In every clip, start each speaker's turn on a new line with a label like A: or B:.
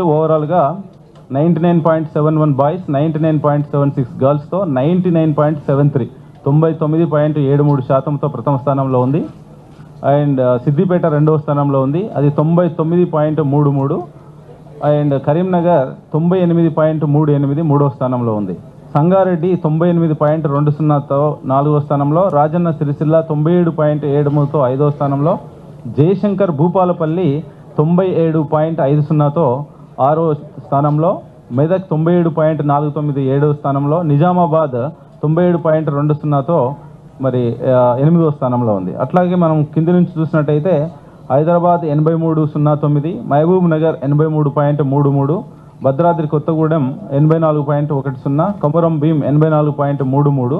A: ఓవరాల్గా ninety nine point seven one boys ninety nine point seven six గర్ల్స్తో ninety nine point seven three తొంభై తొమ్మిది point ఏడు మూడు శాతంతో ప్రథమ స్థానంలో ఉంది. అండ్ uh, సిద్దిపేట రెండవ స్థానంలో ఉంది. అది తొంభై తొమ్మిది పాయింట్ మూడు మూడు. అండ్ uh, కరీంనగర్ తొంభై ఎనిమిది పాయింట్ మూడు ఎనిమిది మూడవ స్థానంలో ఉంది. సంగారెడ్డి తొంభై ఎనిమిది పాయింట్ రెండు సున్నాతో నాలుగో స్థానంలో. రాజన్న సిరిసిల్ల తొంభై ఏడు పాయింట్ ఏడు మూడుతో ఐదో స్థానంలో. జయశంకర్ భూపాలపల్లి తొంభై ఏడు పాయింట్ ఐదు సున్నాతో ఆరో స్థానంలో మెదక్ తొంభై ఏడు పాయింట్ నాలుగు తొమ్మిది ఏడవ స్థానంలో నిజామాబాద్ తొంభై ఏడు పాయింట్ రెండు సున్నాతో మరి ఎనిమిదవ ఎనిమిదో స్థానంలో ఉంది. అట్లాగే మనం కింది నుంచి చూసినట్టయితే హైదరాబాద్ ఎనభై మూడు సున్నా తొమ్మిది మహబూబ్ నగర్ ఎనభై మూడు పాయింట్ మూడు మూడు భద్రాద్రి కొత్తగూడెం ఎనభై నాలుగు పాయింట్ ఒకటి సున్నా కొమరం భీం ఎనభై నాలుగు పాయింట్ మూడు మూడు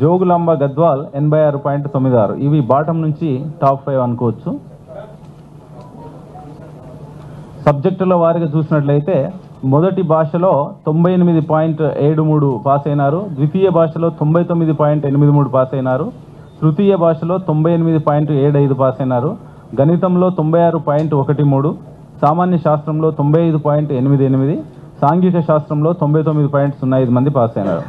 A: జోగులాంబ గద్వాల్ ఎనభై ఆరు పాయింట్ తొమ్మిది ఆరు. ఇవి బాటం నుంచి టాప్ ఫైవ్ అనుకోవచ్చు. సబ్జెక్టుల వారిగా చూసినట్లయితే మొదటి భాషలో తొంభై ఎనిమిది పాయింట్ ఏడు మూడు పాస్ అయినారు ద్వితీయ భాషలో తొంభై తొమ్మిది పాయింట్ ఎనిమిది మూడు పాస్ అయినారు తృతీయ భాషలో తొంభై ఎనిమిది పాయింట్ ఏడు ఐదు పాస్ అయినారు గణితంలో తొంభై ఆరు పాయింట్ ఒకటి మూడు సామాన్య శాస్త్రంలో తొంభై ఐదు పాయింట్ ఎనిమిది ఎనిమిది సాంఘిక శాస్త్రంలో తొంభై తొమ్మిది పాయింట్ సున్నా ఐదు మంది పాస్ అయినారు.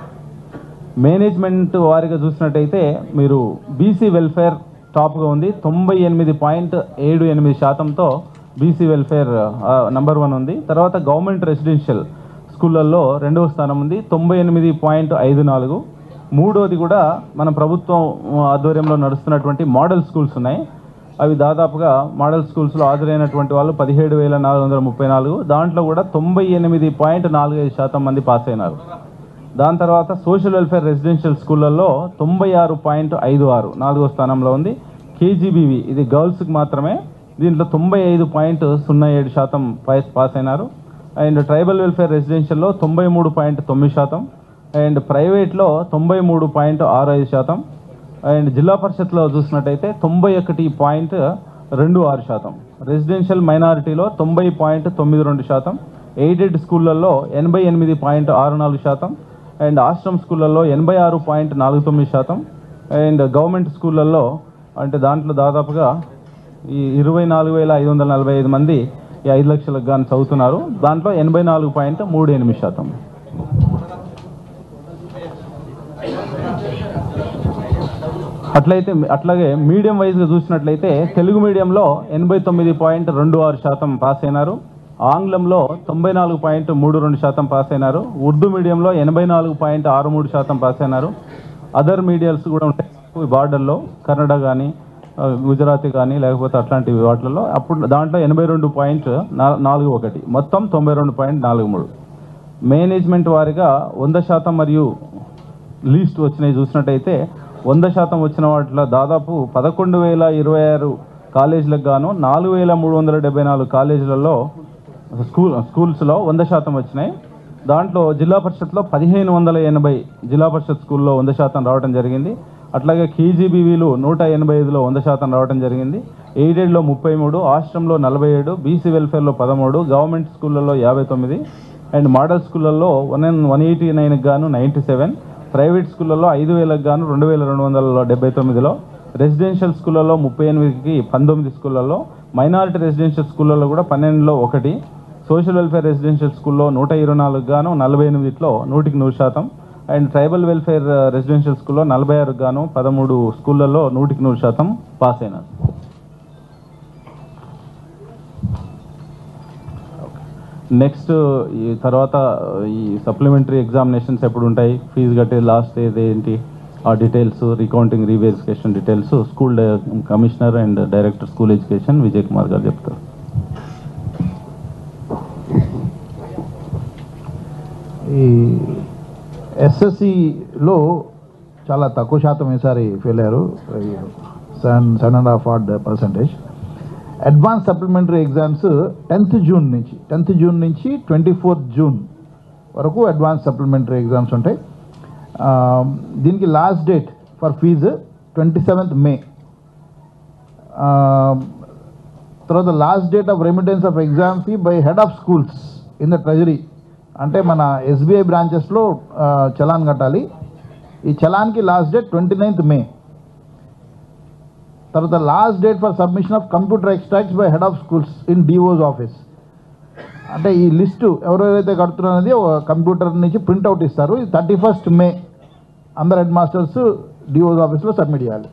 A: మేనేజ్మెంట్ వారిగా చూసినట్టయితే మీరు బీసీ వెల్ఫేర్ టాప్గా ఉంది తొంభై ఎనిమిది పాయింట్ ఏడు ఎనిమిది శాతంతో బీసీ వెల్ఫేర్ నంబర్ వన్ ఉంది. తర్వాత గవర్నమెంట్ రెసిడెన్షియల్ స్కూళ్ళల్లో రెండవ స్థానం ఉంది. తొంభై ఎనిమిది పాయింట్ ఐదు నాలుగు. మూడోది కూడా మన ప్రభుత్వం ఆధ్వర్యంలో నడుస్తున్నటువంటి మోడల్ స్కూల్స్ ఉన్నాయి. అవి దాదాపుగా మోడల్ స్కూల్స్లో హాజరైనటువంటి వాళ్ళు పదిహేడు వేల నాలుగు వందల ముప్పై నాలుగు. దాంట్లో కూడా తొంభై ఎనిమిది పాయింట్ నాలుగు ఐదు శాతం మంది పాస్ అయినారు. దాని తర్వాత సోషల్ వెల్ఫేర్ రెసిడెన్షియల్ స్కూళ్ళల్లో తొంభై ఆరు పాయింట్ ఐదు ఆరు నాలుగో స్థానంలో ఉంది. కేజీబీవి ఇది గర్ల్స్కి మాత్రమే. దీంట్లో తొంభై ఐదు పాయింట్ సున్నా ఏడు శాతం పాస్ పాస్ అయినారు. అండ్ ట్రైబల్ వెల్ఫేర్ రెసిడెన్షియల్లో తొంభై మూడు పాయింట్ తొమ్మిది శాతం. అండ్ ప్రైవేట్లో తొంభై మూడు పాయింట్ ఆరు ఐదు శాతం. అండ్ జిల్లా పరిషత్లో చూసినట్టయితే తొంభై ఒకటి పాయింట్ రెండు ఆరు శాతం. రెసిడెన్షియల్ మైనారిటీలో తొంభై పాయింట్ తొమ్మిది రెండు శాతం. ఎయిడెడ్ స్కూళ్ళల్లో ఎనభై ఎనిమిది పాయింట్ ఆరు నాలుగు శాతం. అండ్ ఆశ్రమ్ స్కూళ్ళల్లో ఎనభై ఆరు పాయింట్ నాలుగు తొమ్మిది శాతం. అండ్ గవర్నమెంట్ స్కూళ్ళల్లో అంటే దాంట్లో దాదాపుగా ఈ ఇరవై నాలుగు వేల ఐదు వందల నలభై ఐదు మంది ఈ ఐదు లక్షలకు కానీ చదువుతున్నారు. దాంట్లో ఎనభై నాలుగు పాయింట్ మూడు ఎనిమిది శాతం. అట్లయితే అట్లాగే మీడియం వైజ్గా చూసినట్లయితే తెలుగు మీడియంలో ఎనభై తొమ్మిది పాయింట్ రెండు ఆరు శాతం పాస్ అయినారు. ఆంగ్లంలో తొంభై నాలుగు పాయింట్ మూడు రెండు శాతం పాస్ అయినారు. ఉర్దూ మీడియంలో ఎనభై నాలుగు పాయింట్ ఆరు మూడు శాతం పాస్ అయినారు. అదర్ మీడియాస్ కూడా ఉంటాయి. ఈ బార్డర్లో కన్నడ కానీ గుజరాతీ కానీ లేకపోతే అట్లాంటి వాటిలలో. అప్పుడు దాంట్లో ఎనభై రెండు పాయింట్ నాలుగు ఒకటి. మొత్తం తొంభై రెండు పాయింట్ నాలుగు మూడు. మేనేజ్మెంట్ వారిగా వంద శాతం మరియు లీస్ట్ వచ్చినాయి చూసినట్టయితే వంద శాతం వచ్చిన వాటిలో దాదాపు పదకొండు వేల ఇరవై ఆరు కాలేజీలకు గాను నాలుగు వేల మూడు వందల డెబ్బై నాలుగు కాలేజీలలో స్కూల్ స్కూల్స్లో వంద శాతం వచ్చినాయి. దాంట్లో జిల్లా పరిషత్లో పదిహేను వందల ఎనభై జిల్లా పరిషత్ స్కూల్లో వంద శాతం రావడం జరిగింది. అట్లాగే కేజీబీవీలు నూట ఎనభై ఐదులో వంద శాతం రావడం జరిగింది. ఎయిడెడ్లో ముప్పై మూడు ఆశ్రమంలో నలభై ఏడు బీసీ వెల్ఫేర్లో పదమూడు గవర్నమెంట్ స్కూళ్ళల్లో యాభై తొమ్మిది అండ్ మోడల్ స్కూళ్ళల్లో వన్ వన్ ఎయిటీ నైన్కి గాను నైంటీ సెవెన్ ప్రైవేట్ స్కూళ్ళల్లో ఐదు వేలకు గాను రెండు వేల రెండు వందల డెబ్బై తొమ్మిదిలో రెసిడెన్షియల్ స్కూళ్ళల్లో ముప్పై ఎనిమిదికి పంతొమ్మిది స్కూళ్ళల్లో మైనారిటీ రెసిడెన్షియల్ స్కూళ్ళల్లో కూడా పన్నెండులో ఒకటి సోషల్ వెల్ఫేర్ రెసిడెన్షియల్ స్కూల్లో నూట ఇరవై నాలుగు గాను నలభై ఎనిమిదిలో నూటికి నూరు శాతం అండ్ ట్రైబల్ వెల్ఫేర్ రెసిడెన్షియల్ స్కూల్లో నలభై ఆరు గాను పదమూడు స్కూళ్ళల్లో నూటికి నూరు శాతం పాస్ అయినారు. నెక్స్ట్ ఈ తర్వాత ఈ సప్లిమెంటరీ ఎగ్జామినేషన్స్ ఎప్పుడు ఉంటాయి? ఫీజు కట్టే లాస్ట్ ఏది ఏంటి? ఆ details recounting reverification details school commissioner and director school education Vijay Kumar గారు చెప్తారు.
B: ఈ ఎస్ఎస్సిలో చాలా తక్కువ శాతం ఈసారి ఫెయిల్ అయ్యారు seven seven and half ఆర్డ్ percentage advance supplementary exams tenth June నుంచి టెన్త్ జూన్ నుంచి ట్వంటీ ఫోర్త్ జూన్ వరకు అడ్వాన్స్ సప్లిమెంటరీ ఎగ్జామ్స్ ఉంటాయి. ఆ, దీనికి last date for fee twenty seventh May తర్వాత last date of remittance of exam fee by head of schools in the treasury అంటే మన SBI బ్రాంచెస్లో చలాన్ కట్టాలి. ఈ చలాన్కి last date twenty ninth May తర్వాత last date for submission of computer extracts by head of schools in DOs office అంటే ఈ list ఎవరెవరైతే కడుతున్నారనేది ఒక కంప్యూటర్ నుంచి ప్రింట్అవుట్ ఇస్తారు. ఇది థర్టీ ఫస్ట్ మే అందరు హెడ్ మాస్టర్స్ డిఓస్ ఆఫీస్లో సబ్మిట్ చేయాలి.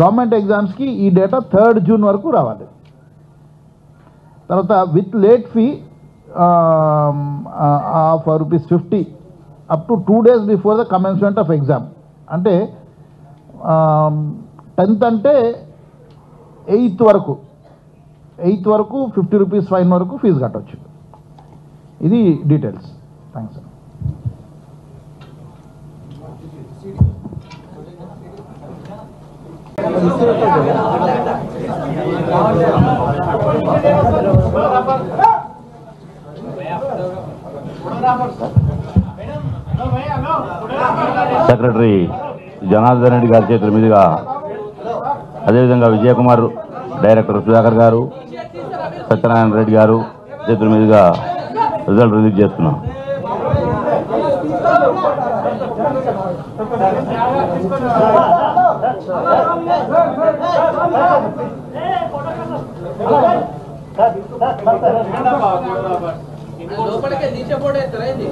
B: గవర్నమెంట్ ఎగ్జామ్స్కి ఈ డేటా థర్డ్ జూన్ వరకు రావాలి. తర్వాత with late fee of rupees fifty up to two days before the commencement of exam అంటే టెన్త్ అంటే ఎయిత్ వరకు ఎయిత్ వరకు ఫిఫ్టీ రూపీస్ ఫైన్ వరకు ఫీజు కట్టవచ్చు ఇది details thanks sir
C: secretary Janardhan Reddy గారి చేతుల మీదుగా అదేవిధంగా విజయకుమార్ డైరెక్టర్ సుధాకర్ గారు సత్యనారాయణ రెడ్డి గారు చేతుల మీదుగా రిజల్ట్ రిలీజ్ చేస్తున్నాం.
D: సార్ ఏంది